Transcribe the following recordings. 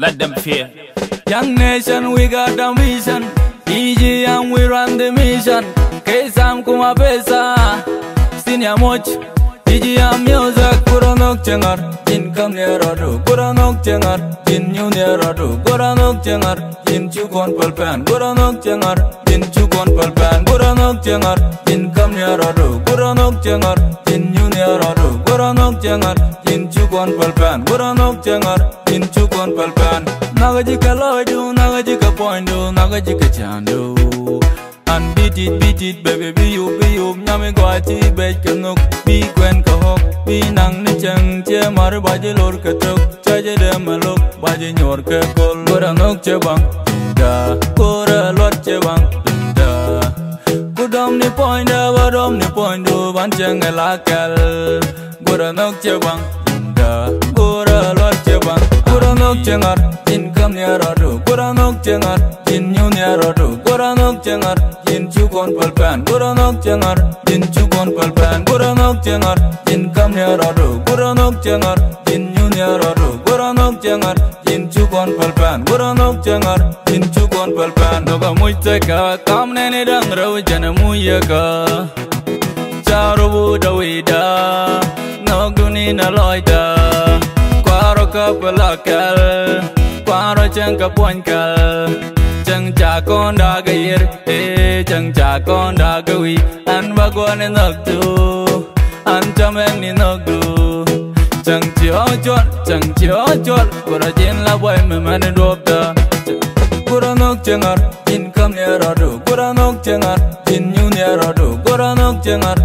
Let them fear. Young nation, we got a vision. EG and we run the mission. Kesam kuma pesa. Senior much. EG and music. Kuranok chengar. Jin kam nerodu. Kuranok chengar. Jin new nerodu. Kuranok chengar. Jin chukon palpan. Kuranok chengar. Jin chukon palpan. Kuranok chengar. Jin kam nerodu. Kuranok chengar. Jin new nerodu. Kuranok chengar. Jin chukon palpan. Kuranok chengar. Jin chukon palpan. Naga jika loidu, naga jika poindu, naga jika chandu And beat it, beat it, baby, be you, be you Nyame gwati, bej kanuk, bi kwen ka hok Bi nang ni chang, che mar baji lor ka tuk Cha je de maluk, baji nyor ka kol Gora nuk che bang, da Gora lot che bang, da Kudom ni poinda, badom ni poindu Ban chang e lakel Gora nuk che bang, 고라녹 쟁알 인 감녀라루 고라녹 쟁알 인 뉴냐라루 고라녹 쟁알 인 주곤 발판 고라녹 쟁알 인 주곤 발판 고라녹 쟁알 인 감녀라루 고라녹 쟁알 인 뉴냐라루 고라녹 쟁알 인 주곤 발판 고라녹 쟁알 인 주곤 발판 너가 무이자가 땀내니랑 러우잖아 무야가 자루부 더위다 너군이 날 어이다 cơ bờ lờ kèl Qua rồi chẳng cơ buồn kèl chẳng chả con đã gây ít Ê chân chả con đã gây Anh bà qua nên nực tu Anh cho mình nên nực tu Chẳng chịu chốt chẳng chịu chốt Của ra chiến là quay mà mà nên đuộp tờ Của ra nước chân ngọt Chín khâm nhẹ rõ đủ Của ra nước chân ngọt Chín nhu nhẹ rõ đủ Của ra nước chân ngọt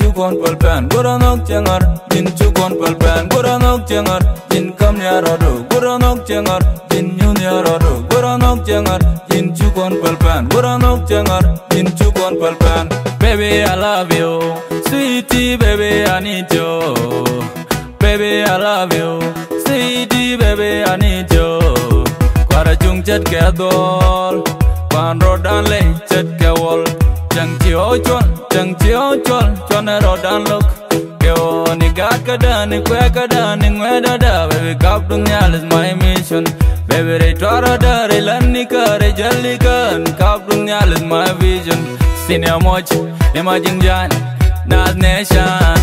nok chengar, jin chukon palpan goranok chengar, jin chukon palpan Gura nok chengar, din kam near goranok Gura nok chengar, jin nyu near adu Gura nok chengar, jin chukon palpan Gura nok chengar, jin chukon palpan Baby I love you, sweetie baby I need you. Baby I love you, sweetie baby I need you. Kwara chung chet ke dol Kwan rodan le chet ke wol Chang chio chon, chẳng chiếu chon Chon e rodan look Ke o ni gat cả da, ni kwe cả da, ni ngwe da da Baby kap dung nyal is my mission. Baby re twara da, re lan ni ka, re jal ni ka Ni kap dung is my vision. Senior moch, ni ma jing jan Nas nation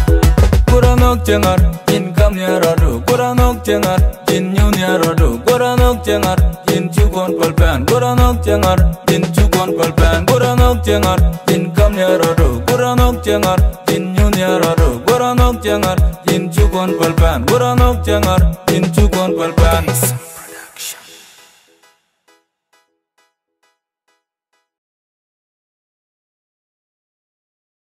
Kuranok cengar, yin kam nyaradu Koranok cengar yin nyu nyaradu Koranok cengar yin chukon kolpen Koranok cengar yin chukon kolpen Koranok cengar yin kam nyaradu Koranok cengar yin nyu nyaradu Koranok cengar yin chukon kolpen Koranok cengar yin chukon kolpen